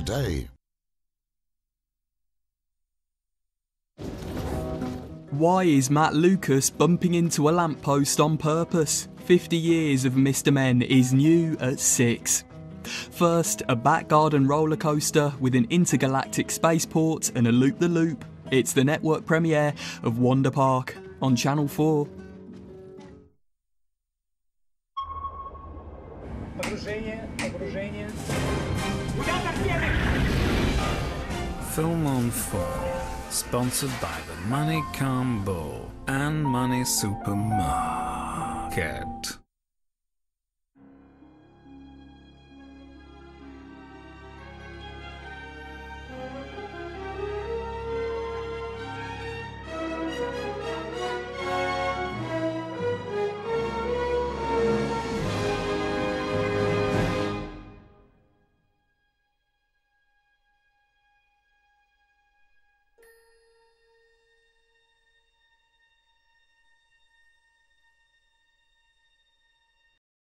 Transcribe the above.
today. Why is Matt Lucas bumping into a lamppost on purpose? 50 years of Mr. Men is new at 6. First, a back garden roller coaster with an intergalactic spaceport and a loop the loop. It's the network premiere of Wonder Park on Channel 4. Погружение, погружение. Film on 4, sponsored by the Money Combo and Money Supermarket.